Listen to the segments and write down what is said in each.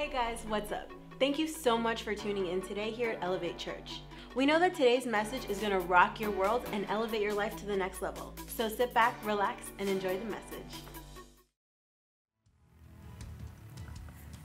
Hey guys, what's up? Thank you so much for tuning in today here at Elevate Church. We know that today's message is going to rock your world and elevate your life to the next level. So sit back, relax, and enjoy the message.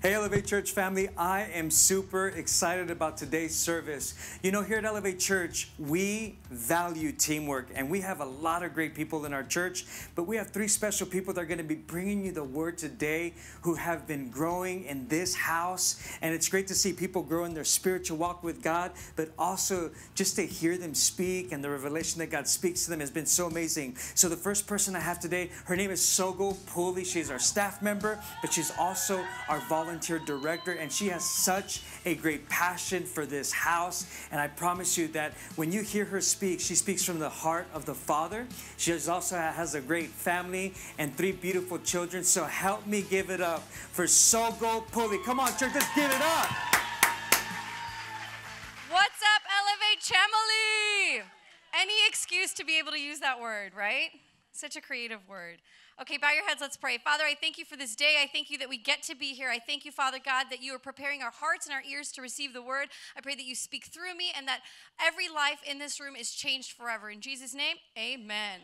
Hey, Elevate Church family, I am super excited about today's service. You know, here at Elevate Church, we value teamwork and we have a lot of great people in our church, but we have three special people that are going to be bringing you the word today who have been growing in this house. And it's great to see people grow in their spiritual walk with God, but also just to hear them speak and the revelation that God speaks to them has been so amazing. So, the first person I have today, her name is Sogol Puli. She's our staff member, but she's also our volunteer volunteer director, and she has such a great passion for this house. And I promise you that when you hear her speak, she speaks from the heart of the Father. She also has a great family and three beautiful children. So help me give it up for Sogol Puli. Come on, church, let's give it up. What's up, Elevate Chamely? Any excuse to be able to use that word, right? Such a creative word. Okay, bow your heads, let's pray. Father, I thank you for this day. I thank you that we get to be here. I thank you, Father God, that you are preparing our hearts and our ears to receive the word. I pray that you speak through me and that every life in this room is changed forever. In Jesus' name, amen.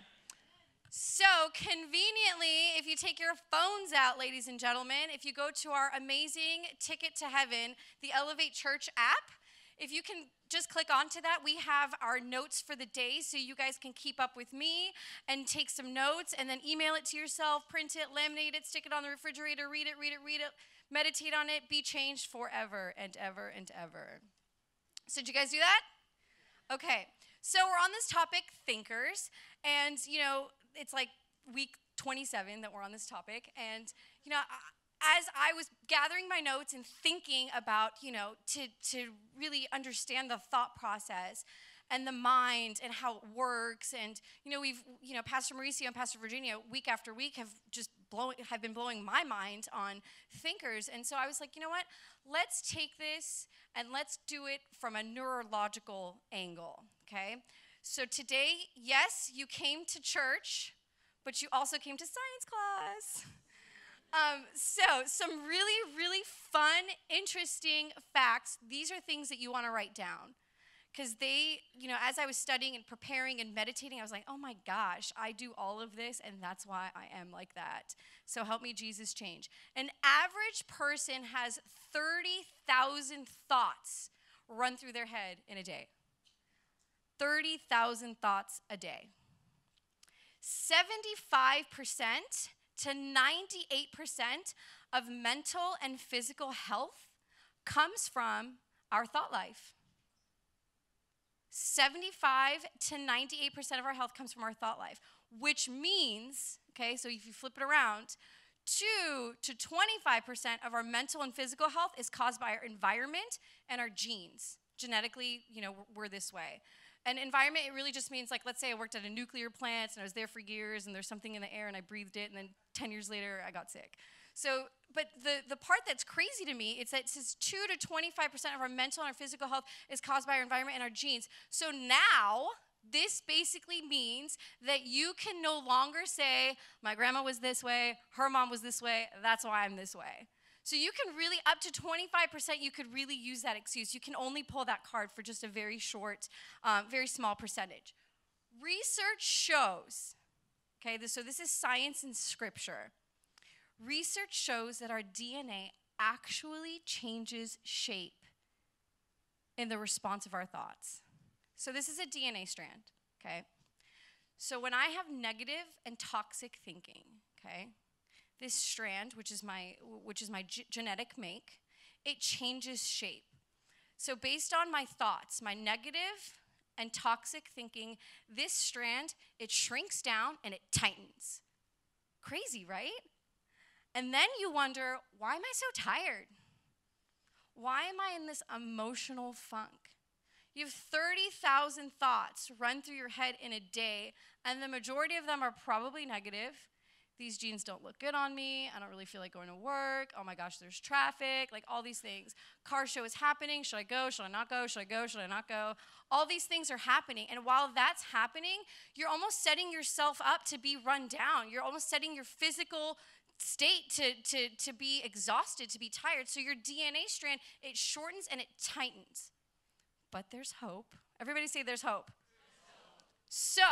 So, conveniently, if you take your phones out, ladies and gentlemen, if you go to our amazing Ticket to Heaven, the Elevate Church app, if you can just click onto that, we have our notes for the day so you guys can keep up with me and take some notes and then email it to yourself, print it, laminate it, stick it on the refrigerator, read it, read it, read it, meditate on it, be changed forever and ever and ever. So, did you guys do that? Okay. So, we're on this topic, thinkers, and you know, it's like week 27 that we're on this topic, and you know, as I was gathering my notes and thinking about, you know, to, to really understand the thought process and the mind and how it works. And, you know, we've, you know, Pastor Mauricio and Pastor Virginia, week after week, have just blowing, have been blowing my mind on thinkers. And so I was like, you know what? Let's take this and let's do it from a neurological angle, okay? So today, yes, you came to church, but you also came to science class. Um, so, some really, really fun, interesting facts. These are things that you want to write down. Because they, you know, as I was studying and preparing and meditating, I was like, oh my gosh, I do all of this, and that's why I am like that. So help me, Jesus, change. An average person has 30,000 thoughts run through their head in a day. 30,000 thoughts a day. 75% to 98% of mental and physical health comes from our thought life. 75 to 98% of our health comes from our thought life, which means, okay, so if you flip it around, 2 to 25% of our mental and physical health is caused by our environment and our genes. Genetically, you know, we're this way. And environment, it really just means like, let's say I worked at a nuclear plant and I was there for years and there's something in the air and I breathed it and then 10 years later I got sick. So, but the, the part that's crazy to me is that it says 2 to 25% of our mental and our physical health is caused by our environment and our genes. So now, this basically means that you can no longer say, my grandma was this way, her mom was this way, that's why I'm this way. So you can really, up to 25%, you could really use that excuse. You can only pull that card for just a very short, um, very small percentage. Research shows, okay, this, so this is science and scripture. Research shows that our DNA actually changes shape in the response of our thoughts. So this is a DNA strand, okay? So when I have negative and toxic thinking, okay, this strand, which is my, which is my genetic make, it changes shape. So, based on my thoughts, my negative and toxic thinking, this strand, it shrinks down and it tightens. Crazy, right? And then you wonder, why am I so tired? Why am I in this emotional funk? You have 30,000 thoughts run through your head in a day, and the majority of them are probably negative these jeans don't look good on me. I don't really feel like going to work. Oh my gosh, there's traffic, like all these things. Car show is happening. Should I go? Should I not go? Should I go? Should I not go? All these things are happening. And while that's happening, you're almost setting yourself up to be run down. You're almost setting your physical state to, to, to be exhausted, to be tired. So your DNA strand, it shortens and it tightens. But there's hope. Everybody say there's hope. So,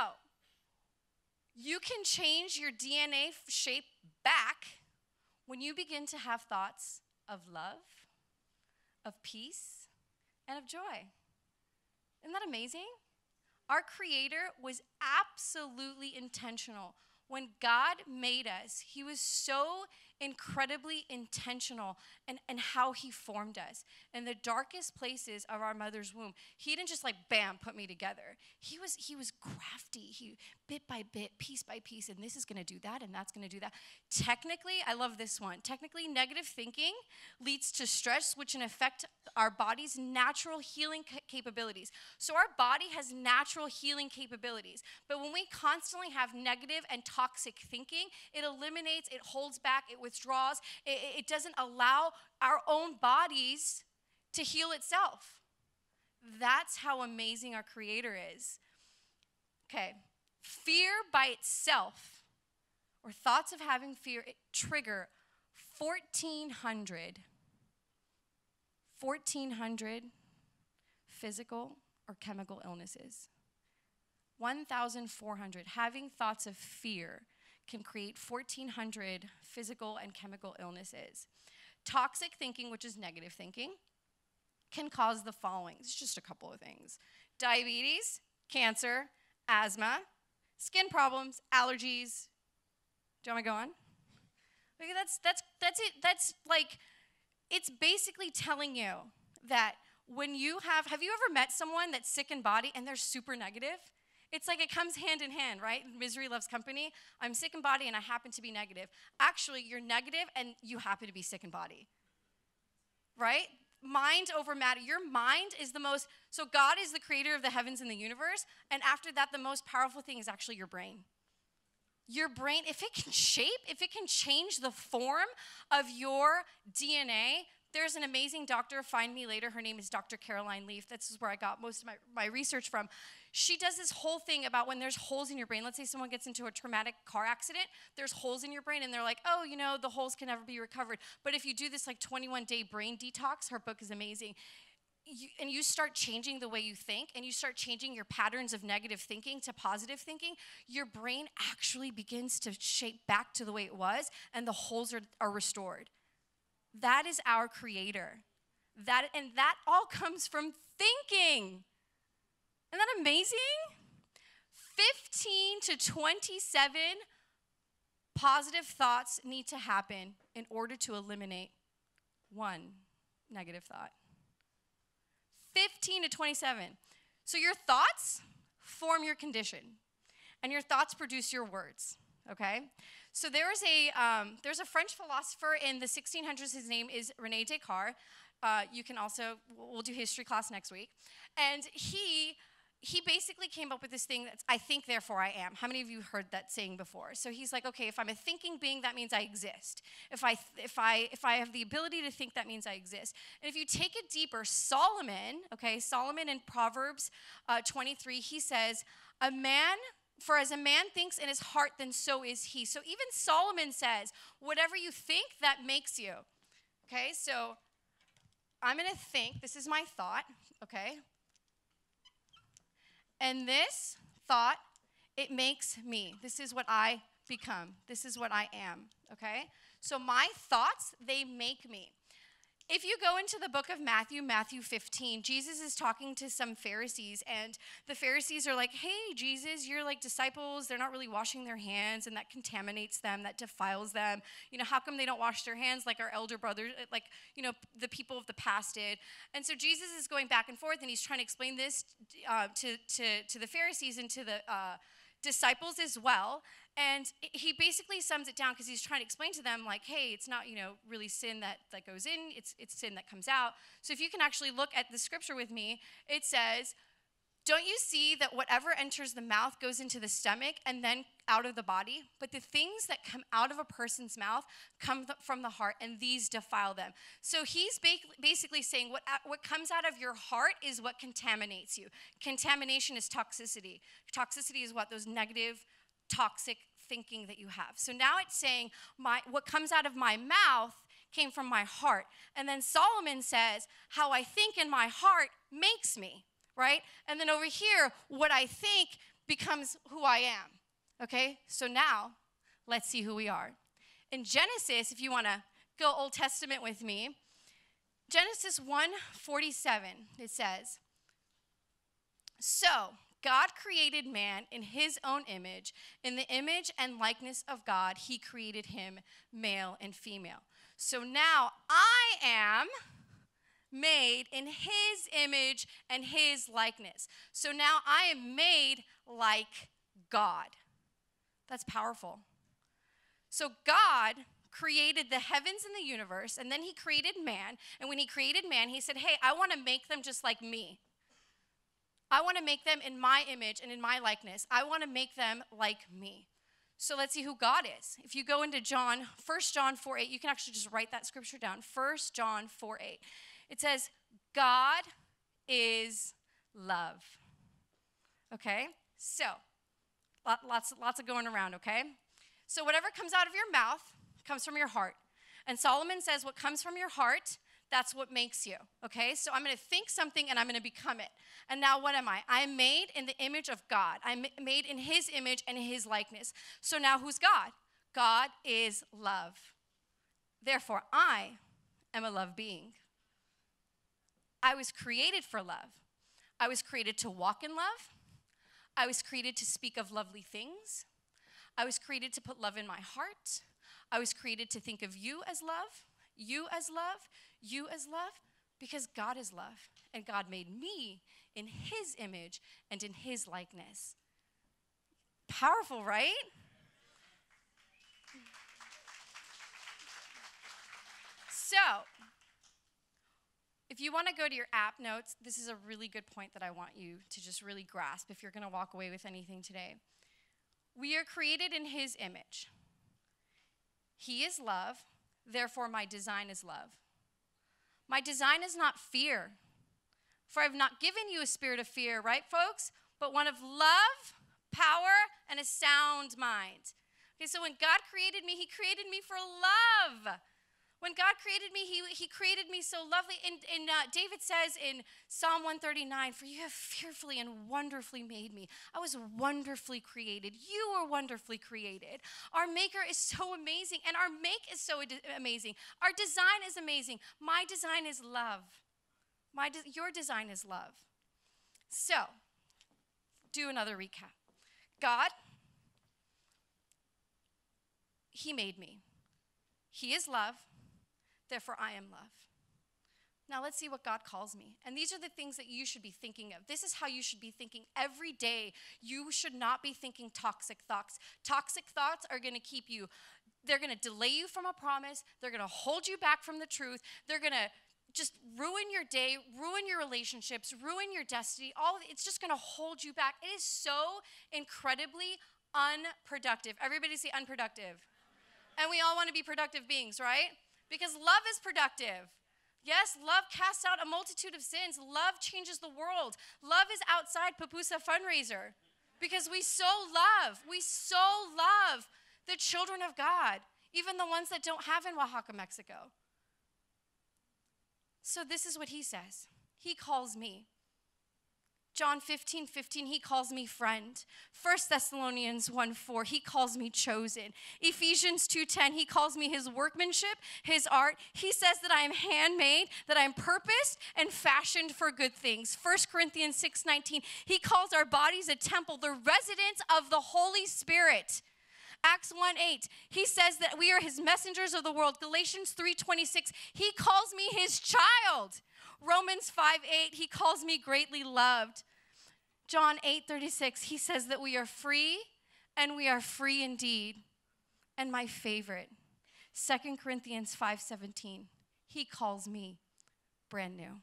you can change your DNA shape back when you begin to have thoughts of love, of peace, and of joy. Isn't that amazing? Our Creator was absolutely intentional. When God made us, He was so incredibly intentional in, in how He formed us. In the darkest places of our mother's womb, He didn't just like, bam, put me together. He was, he was crafty. He, bit by bit, piece by piece, and this is gonna do that, and that's gonna do that. Technically, I love this one. Technically, negative thinking leads to stress, which can affect our body's natural healing capabilities. So, our body has natural healing capabilities, but when we constantly have negative and toxic thinking, it eliminates, it holds back, it withdraws, it, it doesn't allow our own bodies to heal itself. That's how amazing our Creator is. Okay, fear by itself, or thoughts of having fear, it trigger 1,400, 1,400 physical or chemical illnesses. 1,400. Having thoughts of fear can create 1,400 physical and chemical illnesses. Toxic thinking, which is negative thinking, can cause the following. It's just a couple of things diabetes, cancer, asthma, skin problems, allergies. Do you want me to go on? Okay, that's, that's, that's it. That's like, it's basically telling you that when you have, have you ever met someone that's sick in body and they're super negative? It's like it comes hand in hand, right? Misery loves company. I'm sick in body and I happen to be negative. Actually, you're negative and you happen to be sick in body. Right? Mind over matter. Your mind is the most, so God is the creator of the heavens and the universe. And after that, the most powerful thing is actually your brain. Your brain, if it can shape, if it can change the form of your DNA, there's an amazing doctor, find me later. Her name is Dr. Caroline Leaf. This is where I got most of my, my research from. She does this whole thing about when there's holes in your brain. Let's say someone gets into a traumatic car accident, there's holes in your brain, and they're like, oh, you know, the holes can never be recovered. But if you do this like 21 day brain detox, her book is amazing. You, and you start changing the way you think and you start changing your patterns of negative thinking to positive thinking, your brain actually begins to shape back to the way it was and the holes are, are restored. That is our creator. That, and that all comes from thinking. Isn't that amazing? 15 to 27 positive thoughts need to happen in order to eliminate one negative thought. 15 to 27. So your thoughts form your condition, and your thoughts produce your words, okay? So there's a, um, there's a French philosopher in the 1600s, his name is Rene Descartes. Uh, you can also, we'll do history class next week. And he he basically came up with this thing that's I think, therefore I am. How many of you heard that saying before? So he's like, okay, if I'm a thinking being, that means I exist. If I, if I, if I have the ability to think, that means I exist. And if you take it deeper, Solomon, okay, Solomon in Proverbs uh, 23, he says, a man for as a man thinks in his heart, then so is he. So even Solomon says, whatever you think, that makes you. Okay, so I'm gonna think, this is my thought, okay? And this thought, it makes me. This is what I become. This is what I am, okay? So my thoughts, they make me. If you go into the book of Matthew, Matthew 15, Jesus is talking to some Pharisees, and the Pharisees are like, Hey, Jesus, you're like disciples. They're not really washing their hands, and that contaminates them, that defiles them. You know, how come they don't wash their hands like our elder brothers, like, you know, the people of the past did? And so Jesus is going back and forth, and he's trying to explain this uh, to, to, to the Pharisees and to the uh, disciples as well. And he basically sums it down because he's trying to explain to them, like, hey, it's not, you know, really sin that, that goes in, it's, it's sin that comes out. So if you can actually look at the scripture with me, it says, don't you see that whatever enters the mouth goes into the stomach and then out of the body? But the things that come out of a person's mouth come from the heart, and these defile them. So he's basically saying what, uh, what comes out of your heart is what contaminates you. Contamination is toxicity. Toxicity is what? Those negative toxic thinking that you have. So now it's saying my what comes out of my mouth came from my heart. And then Solomon says, how I think in my heart makes me, right? And then over here, what I think becomes who I am. Okay? So now, let's see who we are. In Genesis, if you want to go Old Testament with me, Genesis 1:47 it says, "So, God created man in his own image. In the image and likeness of God, he created him male and female. So now I am made in his image and his likeness. So now I am made like God. That's powerful. So God created the heavens and the universe, and then he created man. And when he created man, he said, Hey, I want to make them just like me. I want to make them in my image and in my likeness. I want to make them like me. So let's see who God is. If you go into John, 1 John 4 8, you can actually just write that scripture down. 1 John 4 8. It says, God is love. Okay? So, lots, lots of going around, okay? So, whatever comes out of your mouth comes from your heart. And Solomon says, what comes from your heart, that's what makes you, okay? So, I'm gonna think something and I'm gonna become it. And now, what am I? I'm made in the image of God. I'm made in His image and His likeness. So, now who's God? God is love. Therefore, I am a love being. I was created for love. I was created to walk in love. I was created to speak of lovely things. I was created to put love in my heart. I was created to think of you as love, you as love, you as love, because God is love. And God made me in His image and in His likeness. Powerful, right? So, if you want to go to your app notes, this is a really good point that I want you to just really grasp if you're going to walk away with anything today. We are created in His image. He is love, therefore, my design is love. My design is not fear, for I've not given you a spirit of fear, right, folks? But one of love, power, and a sound mind. Okay, so when God created me, He created me for love. When God created me, He, he created me so lovely. And, and uh, David says in Psalm 139 For you have fearfully and wonderfully made me. I was wonderfully created. You were wonderfully created. Our Maker is so amazing, and our make is so amazing. Our design is amazing. My design is love. My de- your design is love. So, do another recap. God, He made me. He is love. Therefore, I am love. Now, let's see what God calls me. And these are the things that you should be thinking of. This is how you should be thinking every day. You should not be thinking toxic thoughts. Toxic thoughts are going to keep you, they're going to delay you from a promise, they're going to hold you back from the truth, they're going to just ruin your day, ruin your relationships, ruin your destiny. All it's just going to hold you back. It is so incredibly unproductive. Everybody say unproductive. And we all want to be productive beings, right? Because love is productive. Yes, love casts out a multitude of sins. Love changes the world. Love is outside Pupusa fundraiser because we so love, we so love the children of God, even the ones that don't have in Oaxaca, Mexico. So this is what he says. He calls me. John 15, 15, he calls me friend. 1 Thessalonians 1, 4, he calls me chosen. Ephesians 2, 10, he calls me his workmanship, his art. He says that I am handmade, that I am purposed and fashioned for good things. 1 Corinthians 6, 19, he calls our bodies a temple, the residence of the Holy Spirit. Acts 1 8, he says that we are his messengers of the world. Galatians 3 26, he calls me his child. Romans 5 8, he calls me greatly loved. John 8 36, he says that we are free and we are free indeed. And my favorite, 2 Corinthians 5 17, he calls me brand new.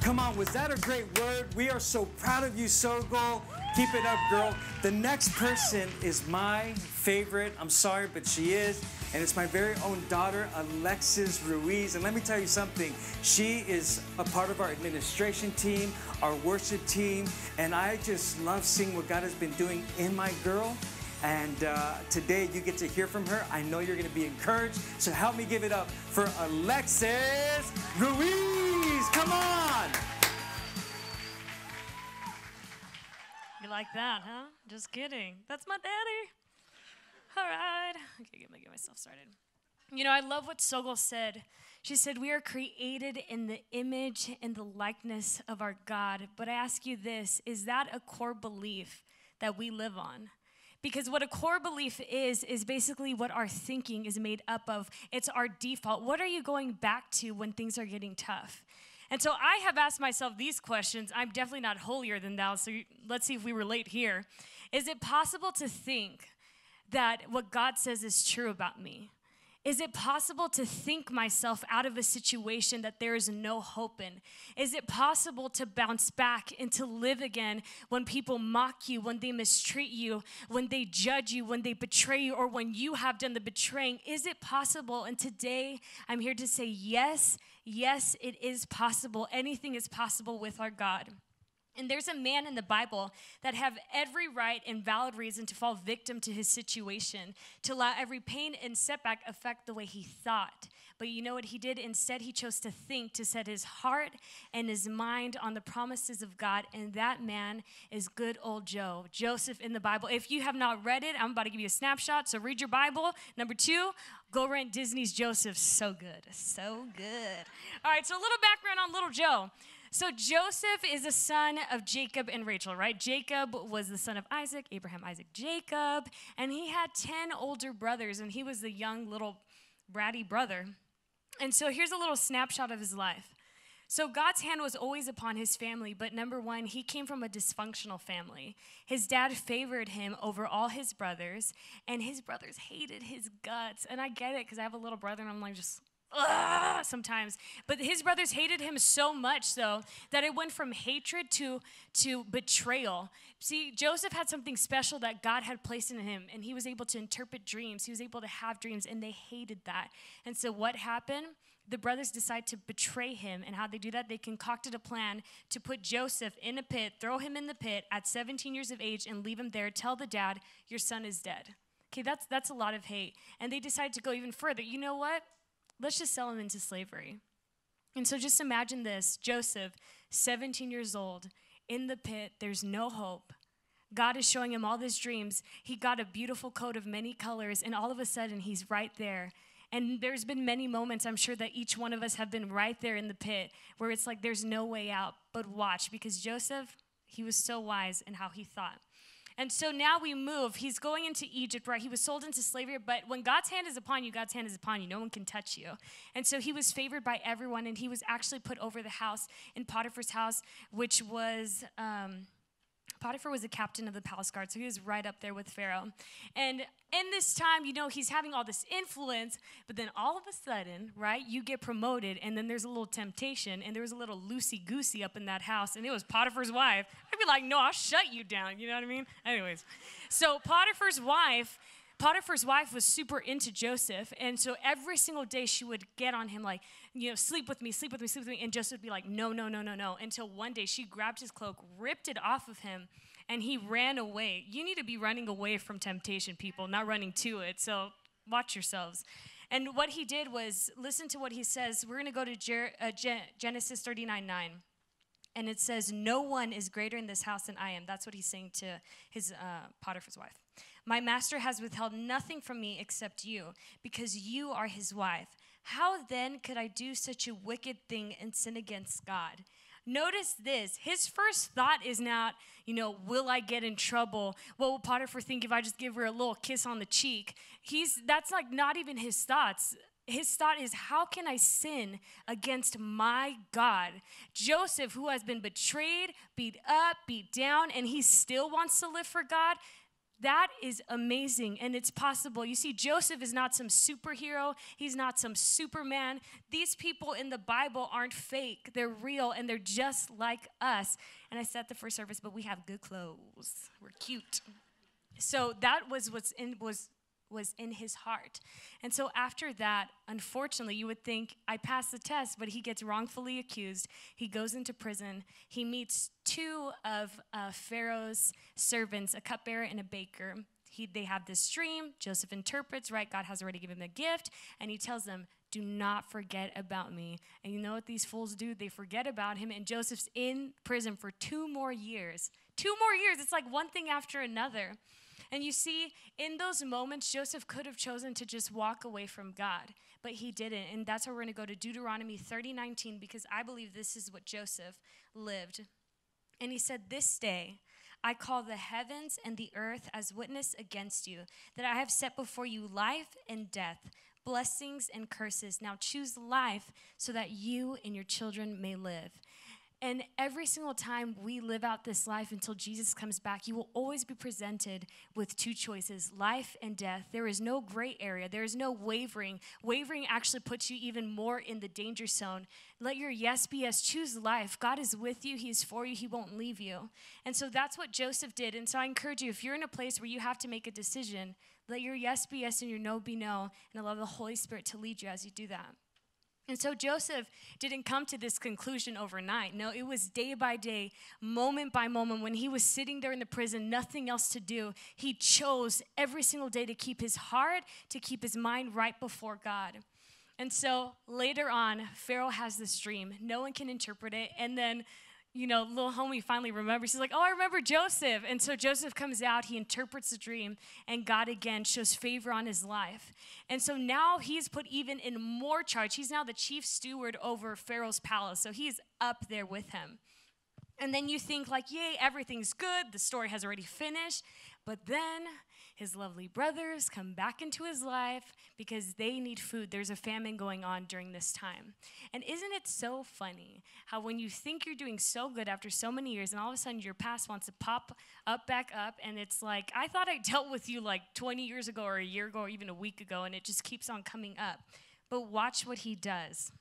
Come on, was that a great word? We are so proud of you, Sogol. Keep it up, girl. The next person is my favorite. I'm sorry, but she is. And it's my very own daughter, Alexis Ruiz. And let me tell you something. She is a part of our administration team, our worship team. And I just love seeing what God has been doing in my girl. And uh, today you get to hear from her. I know you're going to be encouraged. So help me give it up for Alexis Ruiz. Come on. Like that, huh? Just kidding. That's my daddy. All right. Okay, let me get myself started. You know, I love what Sogol said. She said, We are created in the image and the likeness of our God. But I ask you this is that a core belief that we live on? Because what a core belief is, is basically what our thinking is made up of. It's our default. What are you going back to when things are getting tough? And so I have asked myself these questions. I'm definitely not holier than thou, so let's see if we relate here. Is it possible to think that what God says is true about me? Is it possible to think myself out of a situation that there is no hope in? Is it possible to bounce back and to live again when people mock you, when they mistreat you, when they judge you, when they betray you, or when you have done the betraying? Is it possible? And today I'm here to say, yes, yes, it is possible. Anything is possible with our God. And there's a man in the Bible that have every right and valid reason to fall victim to his situation, to allow every pain and setback affect the way he thought. But you know what he did? Instead, he chose to think, to set his heart and his mind on the promises of God. And that man is good old Joe, Joseph in the Bible. If you have not read it, I'm about to give you a snapshot. So read your Bible. Number two, go rent Disney's Joseph. So good. So good. All right, so a little background on little Joe. So Joseph is a son of Jacob and Rachel, right? Jacob was the son of Isaac, Abraham, Isaac, Jacob, and he had 10 older brothers, and he was the young little bratty brother. And so here's a little snapshot of his life. So God's hand was always upon his family, but number one, he came from a dysfunctional family. His dad favored him over all his brothers, and his brothers hated his guts. And I get it because I have a little brother, and I'm like, just Ugh, sometimes. But his brothers hated him so much so that it went from hatred to, to betrayal. See, Joseph had something special that God had placed in him, and he was able to interpret dreams. He was able to have dreams, and they hated that. And so what happened? The brothers decide to betray him. And how they do that? They concocted a plan to put Joseph in a pit, throw him in the pit at 17 years of age, and leave him there. Tell the dad, your son is dead. Okay, that's, that's a lot of hate. And they decide to go even further. You know what? Let's just sell him into slavery. And so just imagine this Joseph, 17 years old, in the pit, there's no hope. God is showing him all these dreams. He got a beautiful coat of many colors, and all of a sudden, he's right there. And there's been many moments, I'm sure that each one of us have been right there in the pit where it's like there's no way out. But watch, because Joseph, he was so wise in how he thought. And so now we move. He's going into Egypt, right? He was sold into slavery, but when God's hand is upon you, God's hand is upon you. No one can touch you. And so he was favored by everyone, and he was actually put over the house in Potiphar's house, which was. Um, Potiphar was a captain of the palace guard, so he was right up there with Pharaoh. And in this time, you know, he's having all this influence, but then all of a sudden, right, you get promoted, and then there's a little temptation, and there was a little loosey goosey up in that house, and it was Potiphar's wife. I'd be like, no, I'll shut you down. You know what I mean? Anyways, so Potiphar's wife Potiphar's wife was super into Joseph, and so every single day she would get on him, like, you know, sleep with me, sleep with me, sleep with me. And Joseph would be like, no, no, no, no, no. Until one day she grabbed his cloak, ripped it off of him, and he ran away. You need to be running away from temptation, people, not running to it. So watch yourselves. And what he did was listen to what he says. We're going to go to Jer- uh, Genesis 39 9. And it says, No one is greater in this house than I am. That's what he's saying to his uh, Potiphar's wife. My master has withheld nothing from me except you, because you are his wife. How then could I do such a wicked thing and sin against God? Notice this. His first thought is not, you know, will I get in trouble? What will Potiphar think if I just give her a little kiss on the cheek? He's that's like not even his thoughts. His thought is, how can I sin against my God? Joseph, who has been betrayed, beat up, beat down, and he still wants to live for God, that is amazing and it's possible. You see, Joseph is not some superhero, he's not some superman. These people in the Bible aren't fake, they're real and they're just like us. And I said the first service, but we have good clothes, we're cute. So that was what's in was was in his heart. And so after that, unfortunately, you would think I passed the test, but he gets wrongfully accused. He goes into prison. He meets two of uh, Pharaoh's servants, a cupbearer and a baker. He, they have this dream. Joseph interprets, right? God has already given him a gift, and he tells them, do not forget about me. And you know what these fools do? They forget about him, and Joseph's in prison for two more years. Two more years. It's like one thing after another. And you see, in those moments, Joseph could have chosen to just walk away from God, but he didn't. And that's where we're going to go to Deuteronomy 30 19, because I believe this is what Joseph lived. And he said, This day, I call the heavens and the earth as witness against you, that I have set before you life and death, blessings and curses. Now choose life so that you and your children may live. And every single time we live out this life until Jesus comes back, you will always be presented with two choices life and death. There is no gray area, there is no wavering. Wavering actually puts you even more in the danger zone. Let your yes be yes. Choose life. God is with you, He is for you, He won't leave you. And so that's what Joseph did. And so I encourage you if you're in a place where you have to make a decision, let your yes be yes and your no be no, and allow the Holy Spirit to lead you as you do that. And so Joseph didn't come to this conclusion overnight. No, it was day by day, moment by moment. When he was sitting there in the prison, nothing else to do, he chose every single day to keep his heart, to keep his mind right before God. And so later on, Pharaoh has this dream. No one can interpret it. And then you know, little homie finally remembers. He's like, Oh, I remember Joseph. And so Joseph comes out, he interprets the dream, and God again shows favor on his life. And so now he's put even in more charge. He's now the chief steward over Pharaoh's palace. So he's up there with him. And then you think, like, yay, everything's good. The story has already finished. But then his lovely brothers come back into his life because they need food. There's a famine going on during this time. And isn't it so funny how when you think you're doing so good after so many years and all of a sudden your past wants to pop up back up and it's like, I thought I dealt with you like 20 years ago or a year ago or even a week ago and it just keeps on coming up. But watch what he does.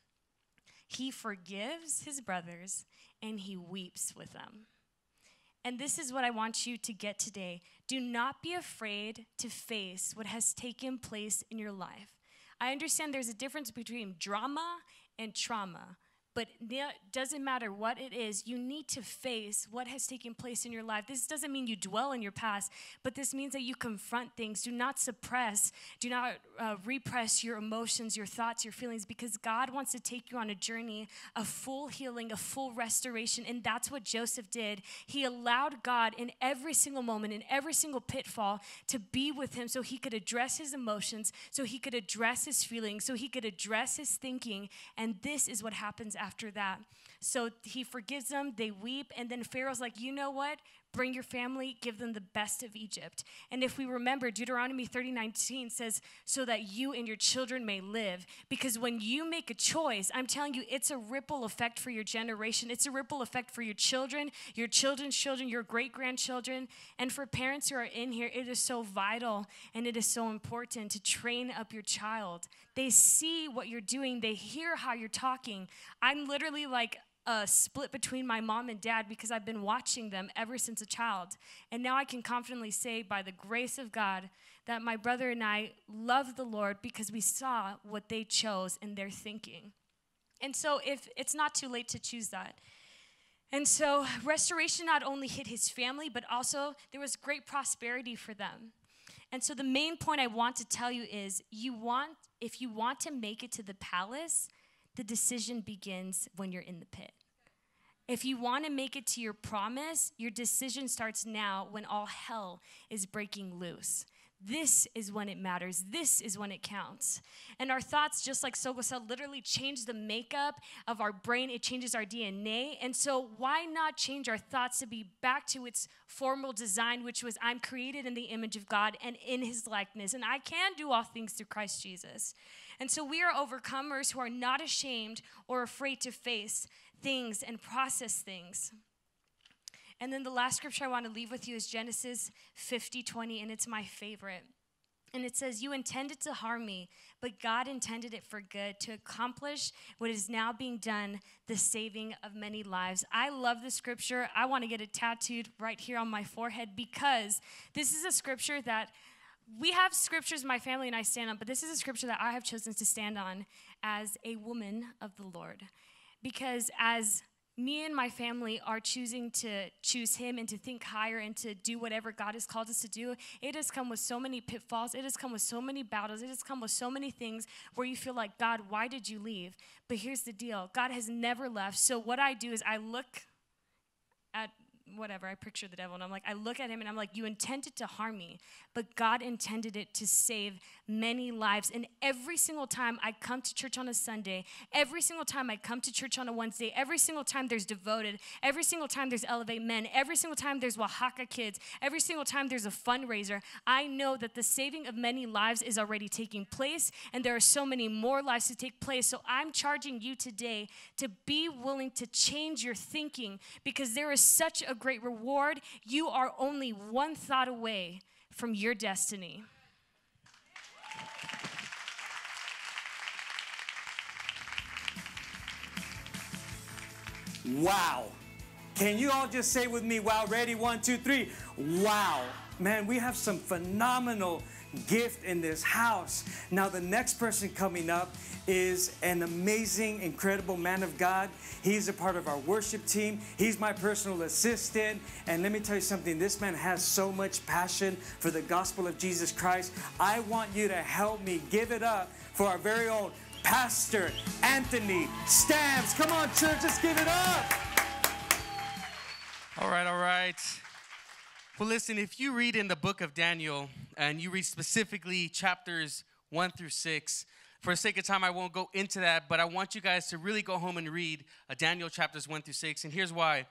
He forgives his brothers and he weeps with them. And this is what I want you to get today. Do not be afraid to face what has taken place in your life. I understand there's a difference between drama and trauma. But it doesn't matter what it is, you need to face what has taken place in your life. This doesn't mean you dwell in your past, but this means that you confront things. Do not suppress, do not uh, repress your emotions, your thoughts, your feelings, because God wants to take you on a journey of full healing, of full restoration. And that's what Joseph did. He allowed God in every single moment, in every single pitfall, to be with him so he could address his emotions, so he could address his feelings, so he could address his thinking. And this is what happens after that. So he forgives them, they weep, and then Pharaoh's like, you know what? Bring your family, give them the best of Egypt. And if we remember, Deuteronomy 30 19 says, so that you and your children may live. Because when you make a choice, I'm telling you, it's a ripple effect for your generation. It's a ripple effect for your children, your children's children, your great grandchildren. And for parents who are in here, it is so vital and it is so important to train up your child. They see what you're doing, they hear how you're talking. I'm literally like, a split between my mom and dad because I've been watching them ever since a child. And now I can confidently say, by the grace of God, that my brother and I love the Lord because we saw what they chose in their thinking. And so, if it's not too late to choose that. And so, restoration not only hit his family, but also there was great prosperity for them. And so, the main point I want to tell you is you want, if you want to make it to the palace, the decision begins when you're in the pit. If you want to make it to your promise, your decision starts now when all hell is breaking loose. This is when it matters. This is when it counts. And our thoughts, just like Sogol said, literally change the makeup of our brain. It changes our DNA. And so, why not change our thoughts to be back to its formal design, which was I'm created in the image of God and in his likeness, and I can do all things through Christ Jesus. And so, we are overcomers who are not ashamed or afraid to face things and process things. And then the last scripture I want to leave with you is Genesis 50 20, and it's my favorite. And it says, You intended to harm me, but God intended it for good to accomplish what is now being done, the saving of many lives. I love the scripture. I want to get it tattooed right here on my forehead because this is a scripture that we have scriptures my family and I stand on, but this is a scripture that I have chosen to stand on as a woman of the Lord. Because as me and my family are choosing to choose him and to think higher and to do whatever God has called us to do, it has come with so many pitfalls. It has come with so many battles. It has come with so many things where you feel like, God, why did you leave? But here's the deal God has never left. So what I do is I look at whatever, I picture the devil and I'm like, I look at him and I'm like, you intended to harm me, but God intended it to save many lives. And every single time I come to church on a Sunday, every single time I come to church on a Wednesday, every single time there's devoted, every single time there's Elevate Men, every single time there's Oaxaca Kids, every single time there's a fundraiser, I know that the saving of many lives is already taking place and there are so many more lives to take place. So I'm charging you today to be willing to change your thinking because there is such a great reward. You are only one thought away from your destiny. Wow. Can you all just say with me, wow, ready? One, two, three. Wow. Man, we have some phenomenal gift in this house. Now, the next person coming up is an amazing, incredible man of God. He's a part of our worship team. He's my personal assistant. And let me tell you something this man has so much passion for the gospel of Jesus Christ. I want you to help me give it up for our very own Pastor Anthony Stamps. Come on, church, let's give it up. All right, all right. Well, listen, if you read in the book of Daniel and you read specifically chapters one through six, for the sake of time, I won't go into that, but I want you guys to really go home and read uh, Daniel chapters one through six. And here's why.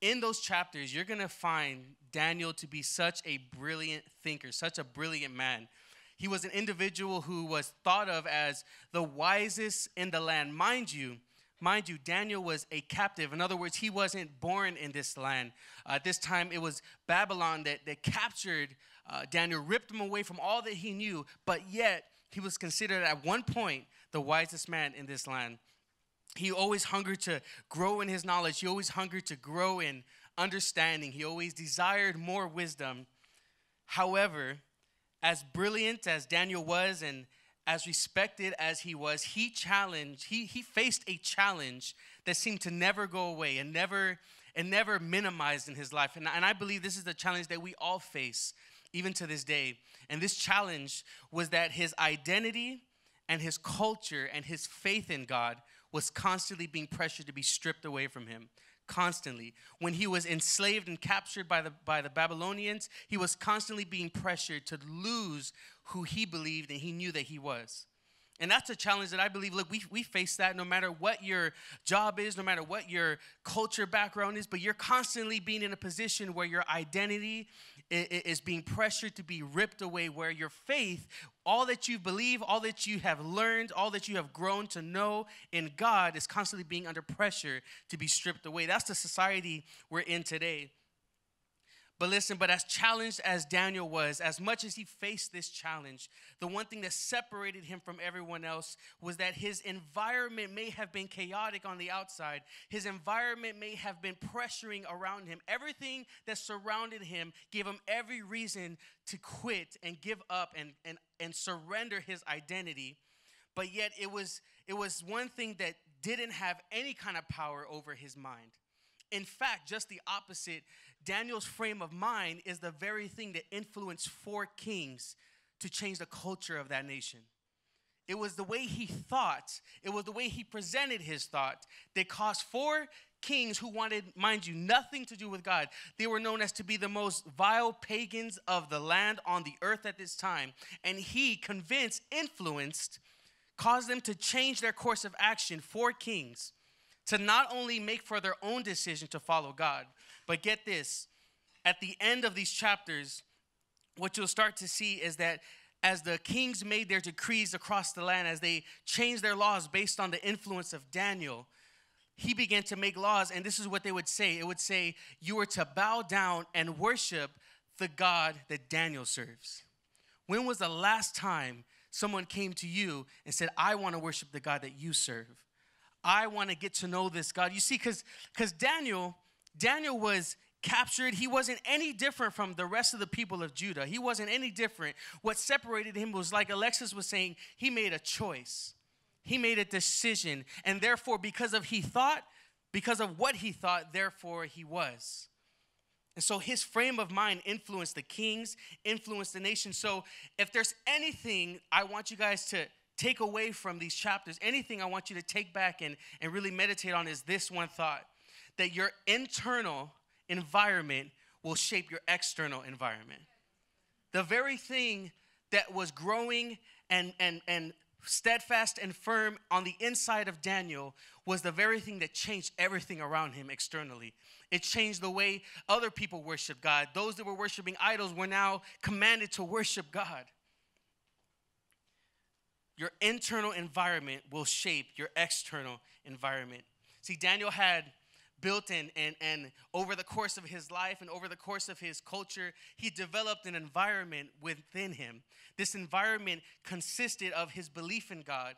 In those chapters, you're going to find Daniel to be such a brilliant thinker, such a brilliant man. He was an individual who was thought of as the wisest in the land. Mind you, Mind you, Daniel was a captive. In other words, he wasn't born in this land. Uh, at this time, it was Babylon that, that captured uh, Daniel, ripped him away from all that he knew, but yet he was considered at one point the wisest man in this land. He always hungered to grow in his knowledge, he always hungered to grow in understanding, he always desired more wisdom. However, as brilliant as Daniel was and as respected as he was, he challenged, he, he faced a challenge that seemed to never go away and never and never minimized in his life. And, and I believe this is the challenge that we all face, even to this day. And this challenge was that his identity and his culture and his faith in God was constantly being pressured to be stripped away from him constantly. When he was enslaved and captured by the, by the Babylonians, he was constantly being pressured to lose who he believed and he knew that he was. And that's a challenge that I believe, look, we, we face that no matter what your job is, no matter what your culture background is, but you're constantly being in a position where your identity is being pressured to be ripped away, where your faith, all that you believe, all that you have learned, all that you have grown to know in God is constantly being under pressure to be stripped away. That's the society we're in today. But listen, but as challenged as Daniel was, as much as he faced this challenge, the one thing that separated him from everyone else was that his environment may have been chaotic on the outside. His environment may have been pressuring around him. Everything that surrounded him gave him every reason to quit and give up and, and, and surrender his identity. But yet it was it was one thing that didn't have any kind of power over his mind. In fact, just the opposite Daniel's frame of mind is the very thing that influenced four kings to change the culture of that nation. It was the way he thought, it was the way he presented his thought that caused four kings who wanted, mind you, nothing to do with God. They were known as to be the most vile pagans of the land on the earth at this time. And he convinced, influenced, caused them to change their course of action, four kings, to not only make for their own decision to follow God, but get this at the end of these chapters, what you'll start to see is that as the kings made their decrees across the land, as they changed their laws based on the influence of Daniel, he began to make laws, and this is what they would say it would say, You are to bow down and worship the God that Daniel serves. When was the last time someone came to you and said, I want to worship the God that you serve? I want to get to know this God. You see, because because Daniel, Daniel was captured. He wasn't any different from the rest of the people of Judah. He wasn't any different. What separated him was like Alexis was saying, he made a choice. He made a decision. And therefore, because of he thought, because of what he thought, therefore he was. And so his frame of mind influenced the kings, influenced the nation. So if there's anything I want you guys to take away from these chapters, anything I want you to take back and, and really meditate on is this one thought that your internal environment will shape your external environment. The very thing that was growing and, and, and steadfast and firm on the inside of Daniel was the very thing that changed everything around him externally. It changed the way other people worship God. Those that were worshiping idols were now commanded to worship God. Your internal environment will shape your external environment. See, Daniel had built in and, and over the course of his life and over the course of his culture, he developed an environment within him. This environment consisted of his belief in God,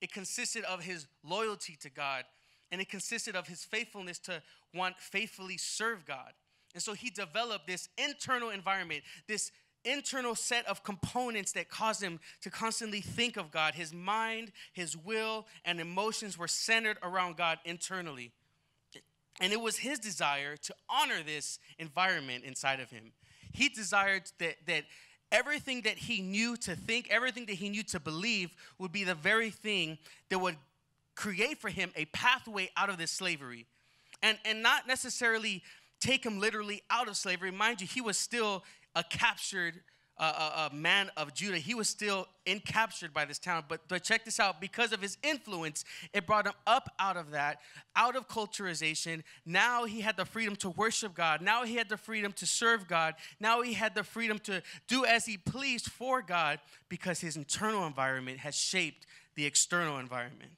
it consisted of his loyalty to God, and it consisted of his faithfulness to want faithfully serve God. And so he developed this internal environment, this internal set of components that caused him to constantly think of God. His mind, his will, and emotions were centered around God internally. And it was his desire to honor this environment inside of him. He desired that, that everything that he knew to think, everything that he knew to believe would be the very thing that would create for him a pathway out of this slavery. And, and not necessarily take him literally out of slavery. Mind you, he was still a captured a, a, man of Judah. He was still encaptured by this town. But, but check this out because of his influence, it brought him up out of that, out of culturization. Now he had the freedom to worship God. Now he had the freedom to serve God. Now he had the freedom to do as he pleased for God because his internal environment has shaped the external environment.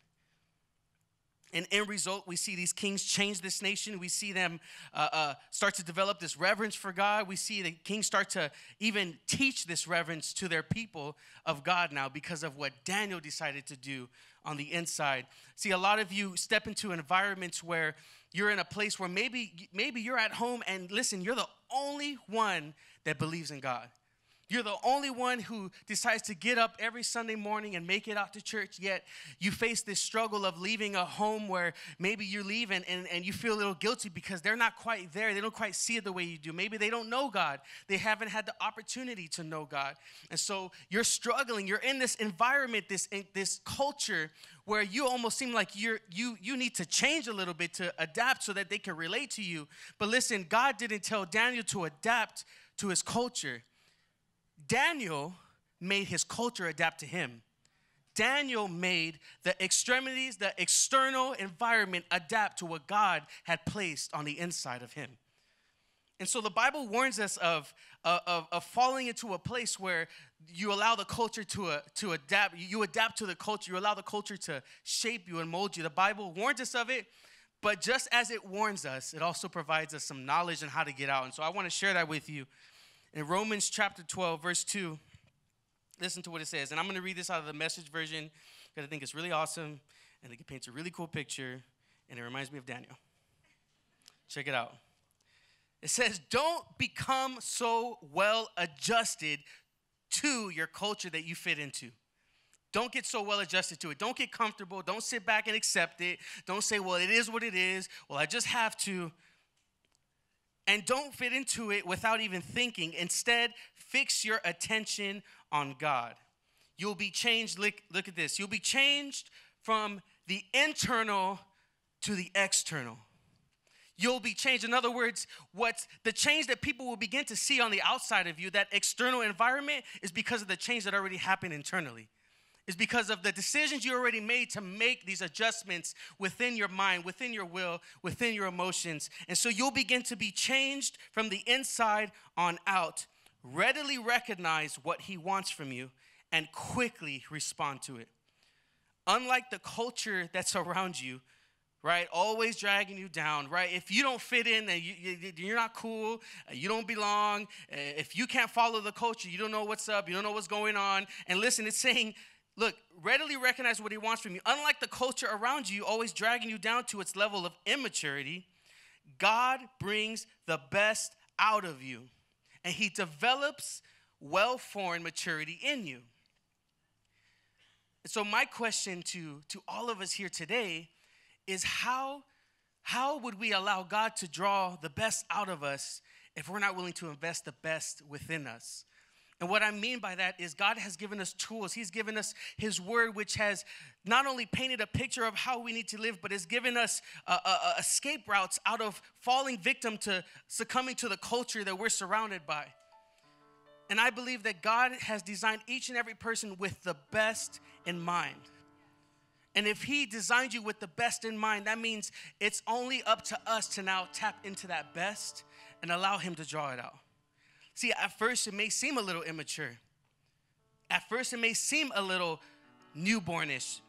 And in result, we see these kings change this nation. We see them uh, uh, start to develop this reverence for God. We see the kings start to even teach this reverence to their people of God now because of what Daniel decided to do on the inside. See, a lot of you step into environments where you're in a place where maybe maybe you're at home and listen, you're the only one that believes in God. You're the only one who decides to get up every Sunday morning and make it out to church, yet you face this struggle of leaving a home where maybe you're leaving and, and you feel a little guilty because they're not quite there. They don't quite see it the way you do. Maybe they don't know God. They haven't had the opportunity to know God. And so you're struggling. You're in this environment, this, this culture where you almost seem like you're you you need to change a little bit to adapt so that they can relate to you. But listen, God didn't tell Daniel to adapt to his culture. Daniel made his culture adapt to him. Daniel made the extremities, the external environment adapt to what God had placed on the inside of him. And so the Bible warns us of, of, of falling into a place where you allow the culture to, uh, to adapt. You adapt to the culture. You allow the culture to shape you and mold you. The Bible warns us of it, but just as it warns us, it also provides us some knowledge on how to get out. And so I want to share that with you in Romans chapter 12, verse 2, listen to what it says. And I'm going to read this out of the message version because I think it's really awesome and it paints a really cool picture and it reminds me of Daniel. Check it out. It says, Don't become so well adjusted to your culture that you fit into. Don't get so well adjusted to it. Don't get comfortable. Don't sit back and accept it. Don't say, Well, it is what it is. Well, I just have to and don't fit into it without even thinking. Instead, fix your attention on God. You'll be changed. Look, look at this. You'll be changed from the internal to the external. You'll be changed. In other words, what's the change that people will begin to see on the outside of you, that external environment, is because of the change that already happened internally is because of the decisions you already made to make these adjustments within your mind, within your will, within your emotions. And so you'll begin to be changed from the inside on out. Readily recognize what He wants from you and quickly respond to it. Unlike the culture that's around you, right? Always dragging you down, right? If you don't fit in, and you, are not cool, uh, you don't belong. Uh, if you can't follow the culture, you don't know what's up, you don't know what's going on. And listen, it's saying, look, readily recognize what he wants from you. Unlike the culture around you, always dragging you down to its level of immaturity, God brings the best out of you, and he develops well formed maturity in you. So, my question to, to all of us here today is how, how would we allow God to draw the best out of us if we're not willing to invest the best within us? And what I mean by that is God has given us tools. He's given us His Word, which has not only painted a picture of how we need to live, but has given us uh, uh, uh escape routes out of falling victim to succumbing to the culture that we're surrounded by. And I believe that God has designed each and every person with the best in mind. And if He designed you with the best in mind, that means it's only up to us to now tap into that best and allow Him to draw it out. See, at first it may seem a little immature. At first it may seem a little newbornish,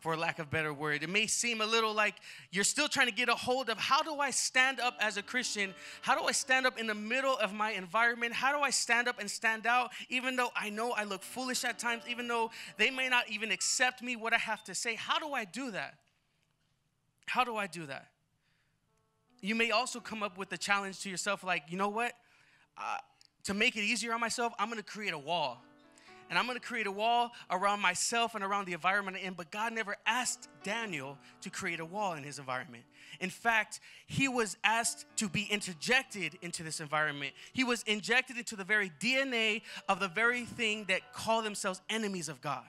for lack of better word. It may seem a little like you're still trying to get a hold of how do I stand up as a Christian? How do I stand up in the middle of my environment? How do I stand up and stand out even though I know I look foolish at times, even though they may not even accept me what I have to say? How do I do that? How do I do that? You may also come up with a challenge to yourself like, you know what? Uh, to make it easier on myself, I'm gonna create a wall and I'm going to create a wall around myself and around the environment in. But God never asked Daniel to create a wall in his environment. In fact, he was asked to be interjected into this environment. He was injected into the very DNA of the very thing that call themselves enemies of God.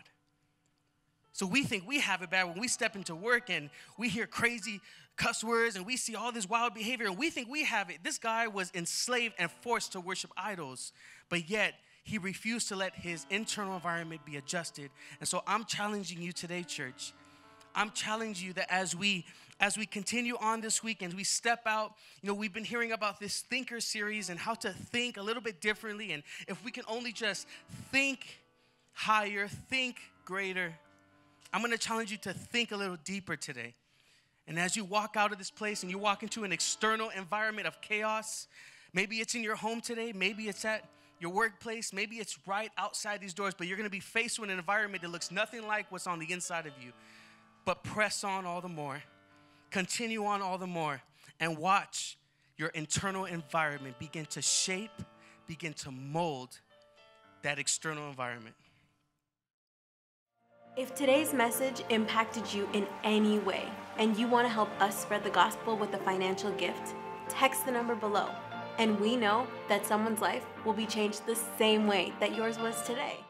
So we think we have it bad when we step into work and we hear crazy cuss words and we see all this wild behavior and we think we have it. This guy was enslaved and forced to worship idols, but yet he refused to let his internal environment be adjusted. And so I'm challenging you today, church. I'm challenging you that as we as we continue on this week and we step out, you know, we've been hearing about this thinker series and how to think a little bit differently. And if we can only just think higher, think greater, I'm gonna challenge you to think a little deeper today. And as you walk out of this place and you walk into an external environment of chaos, maybe it's in your home today, maybe it's at your workplace, maybe it's right outside these doors, but you're gonna be faced with an environment that looks nothing like what's on the inside of you. But press on all the more, continue on all the more, and watch your internal environment begin to shape, begin to mold that external environment. If today's message impacted you in any way and you want to help us spread the gospel with a financial gift, text the number below and we know that someone's life will be changed the same way that yours was today.